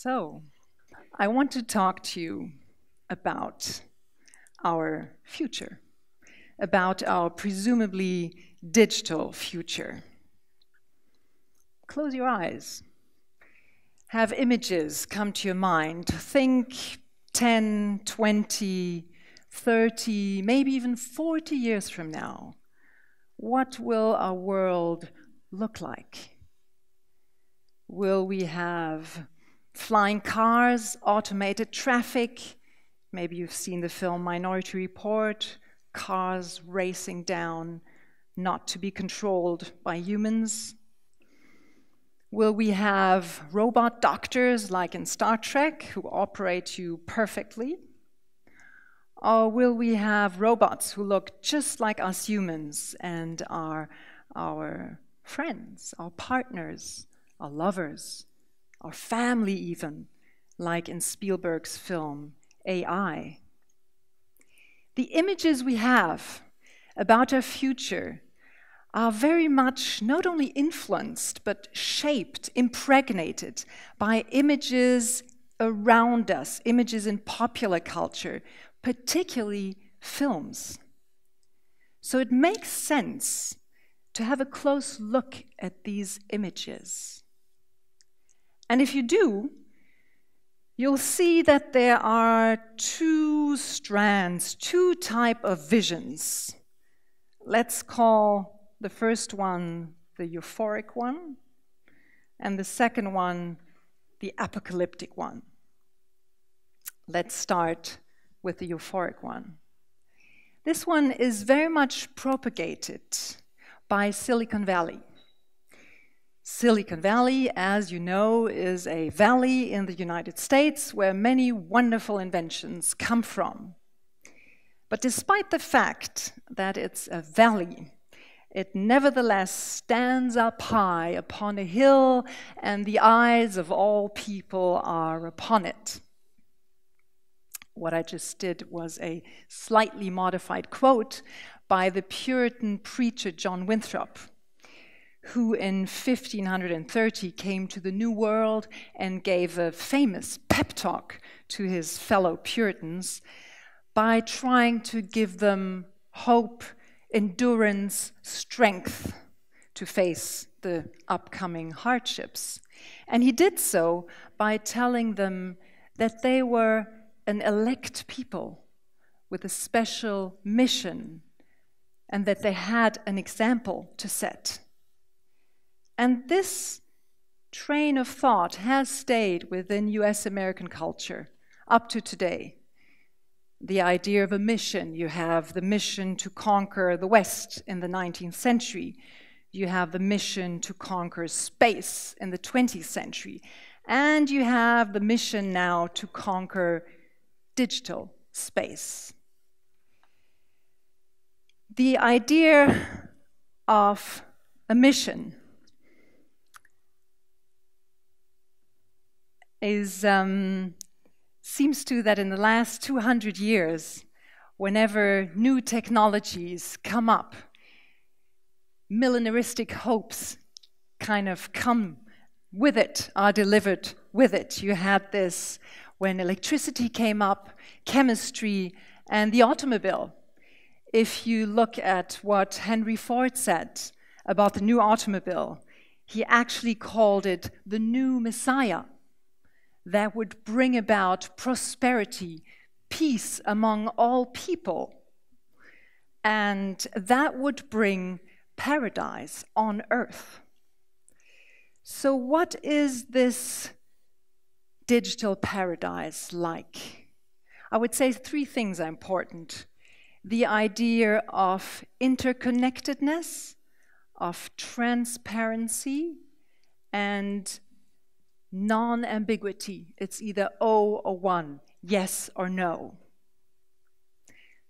So, I want to talk to you about our future, about our presumably digital future. Close your eyes. Have images come to your mind. Think 10, 20, 30, maybe even 40 years from now. What will our world look like? Will we have flying cars, automated traffic? Maybe you've seen the film Minority Report, cars racing down, not to be controlled by humans. Will we have robot doctors like in Star Trek who operate you perfectly? Or will we have robots who look just like us humans and are our friends, our partners, our lovers, our family, even, like in Spielberg's film AI. The images we have about our future are very much not only influenced, but shaped, impregnated by images around us, images in popular culture, particularly films. So it makes sense to have a close look at these images. And if you do, you'll see that there are two strands, two type of visions. Let's call the first one the euphoric one, and the second one the apocalyptic one. Let's start with the euphoric one. This one is very much propagated by Silicon Valley. Silicon Valley, as you know, is a valley in the United States where many wonderful inventions come from. But despite the fact that it's a valley, it nevertheless stands up high upon a hill, and the eyes of all people are upon it. What I just did was a slightly modified quote by the Puritan preacher John Winthrop, who in 1530 came to the New World and gave a famous pep talk to his fellow Puritans by trying to give them hope, endurance, strength to face the upcoming hardships. And he did so by telling them that they were an elect people with a special mission and that they had an example to set. And this train of thought has stayed within US American culture up to today. The idea of a mission you have the mission to conquer the West in the 19th century, you have the mission to conquer space in the 20th century, and you have the mission now to conquer digital space. The idea of a mission is um, seems to that in the last 200 years, whenever new technologies come up, millenaristic hopes kind of come with it, are delivered with it. You had this when electricity came up, chemistry, and the automobile. If you look at what Henry Ford said about the new automobile, he actually called it the new Messiah that would bring about prosperity, peace among all people. And that would bring paradise on earth. So, what is this digital paradise like? I would say three things are important the idea of interconnectedness, of transparency, and non ambiguity. It's either O or one, yes or no.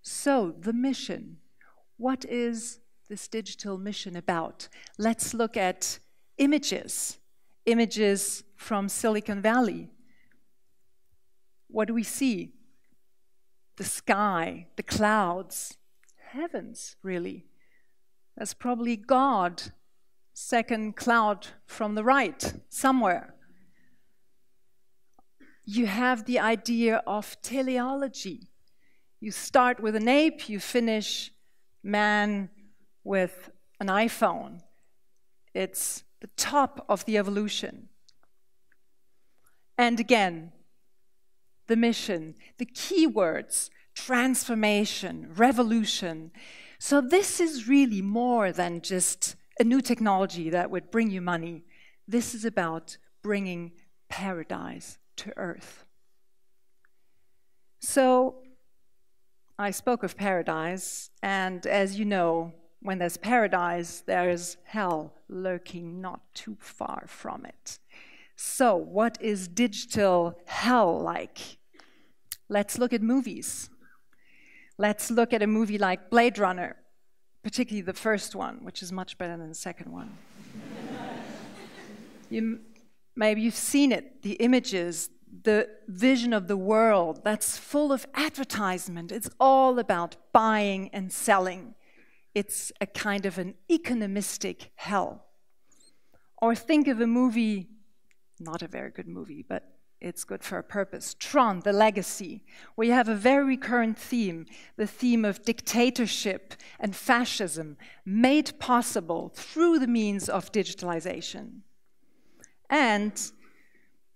So, the mission. What is this digital mission about? Let's look at images, images from Silicon Valley, what do we see? The sky, the clouds, heavens, really. That's probably God, second cloud from the right, somewhere. You have the idea of teleology. You start with an ape, you finish man with an iPhone. It's the top of the evolution. And again, the mission, the keywords transformation, revolution. So, this is really more than just a new technology that would bring you money. This is about bringing paradise to earth. So, I spoke of paradise, and as you know, when there's paradise, there's hell lurking not too far from it. So, what is digital hell like? Let's look at movies. Let's look at a movie like Blade Runner, particularly the first one, which is much better than the second one. you, maybe you've seen it, the images, the vision of the world that's full of advertisement. It's all about buying and selling. It's a kind of an economistic hell. Or think of a movie, not a very good movie, but it's good for a purpose. Tron, the legacy, where you have a very recurrent theme, the theme of dictatorship and fascism, made possible through the means of digitalization. And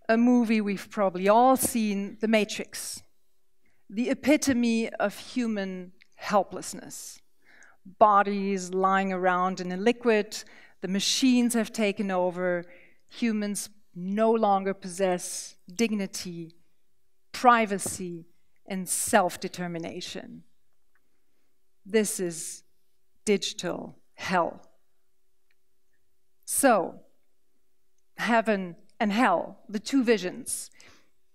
a movie we've probably all seen, The Matrix, the epitome of human helplessness. Bodies lying around in a liquid, the machines have taken over, humans no longer possess dignity, privacy, and self determination. This is digital hell. So, heaven and hell, the two visions,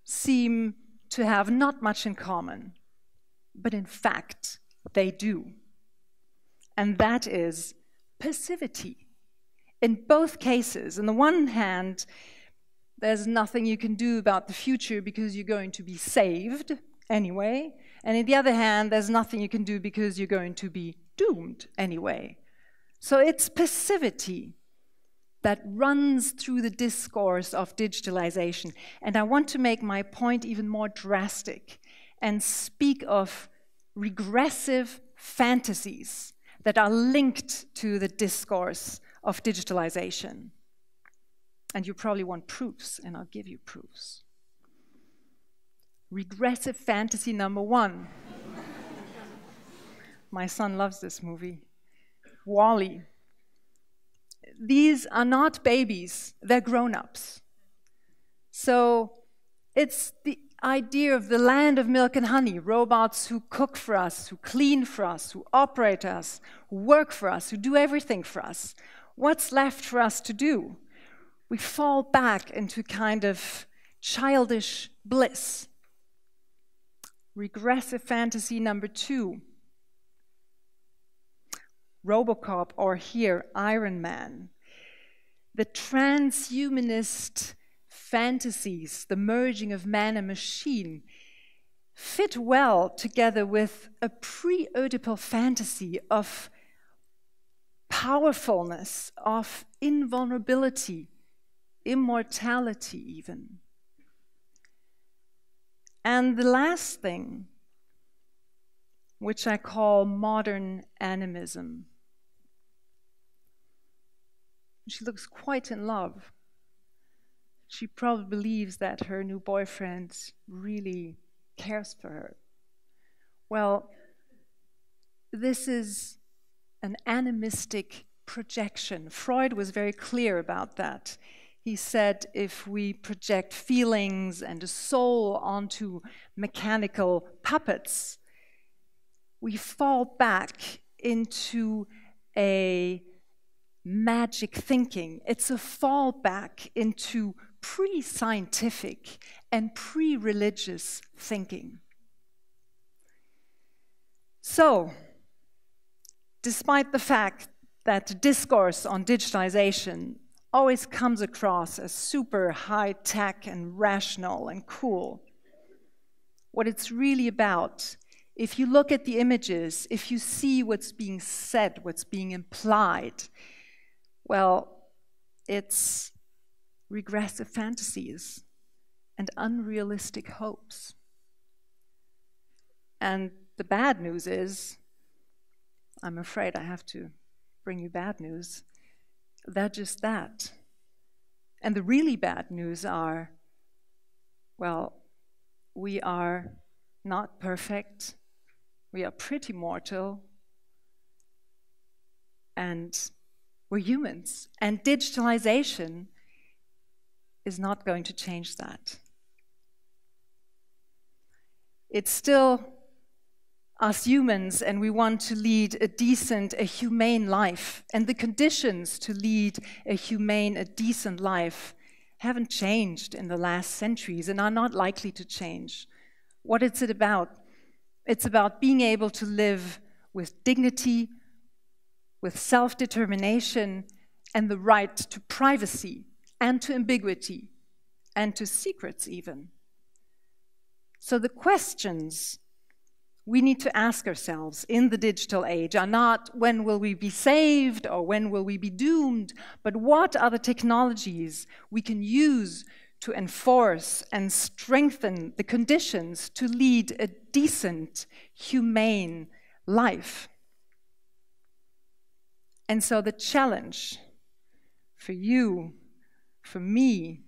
seem to have not much in common, but in fact, they do. And that is passivity. In both cases, on the one hand, there's nothing you can do about the future because you're going to be saved anyway. And on the other hand, there's nothing you can do because you're going to be doomed anyway. So it's passivity that runs through the discourse of digitalization. And I want to make my point even more drastic and speak of regressive fantasies that are linked to the discourse of digitalization. And you probably want proofs, and I'll give you proofs. Regressive fantasy number one. My son loves this movie. WALL-E. These are not babies, they're grown ups. So it's the idea of the land of milk and honey robots who cook for us, who clean for us, who operate us, who work for us, who do everything for us. What's left for us to do? we fall back into kind of childish bliss. Regressive fantasy number two Robocop, or here, Iron Man. The transhumanist fantasies, the merging of man and machine, fit well together with a pre Oedipal fantasy of powerfulness, of invulnerability, immortality, even. And the last thing, which I call modern animism. She looks quite in love. She probably believes that her new boyfriend really cares for her. Well, this is an animistic projection. Freud was very clear about that. He said if we project feelings and a soul onto mechanical puppets, we fall back into a magic thinking. It's a fallback into pre scientific and pre religious thinking. So, despite the fact that discourse on digitization always comes across as super high tech and rational and cool. What it's really about, if you look at the images, if you see what's being said, what's being implied, well, it's regressive fantasies. and unrealistic hopes. And the bad news is, I'm afraid I have to bring you bad news. They're just that. And the really bad news are well, we are not perfect, we are pretty mortal, and we're humans. And digitalization is not going to change that. It's still us humans, and we want to lead a decent, a humane life. And the conditions to lead a humane, a decent life haven't changed in the last centuries and are not likely to change. What is it about? It's about being able to live with dignity, with self determination, and the right to privacy and to ambiguity and to secrets, even. So the questions we need to ask ourselves in the digital age are not when will we be saved or when will we be doomed, but what are the technologies we can use to enforce and strengthen the conditions to lead a decent, humane life. And so the challenge for you, for me,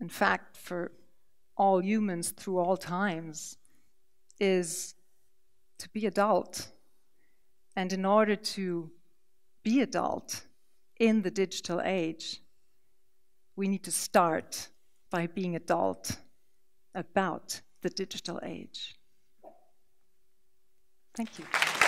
in fact, for all humans through all times, is to be adult. And in order to be adult in the digital age, we need to start by being adult about the digital age. Thank you.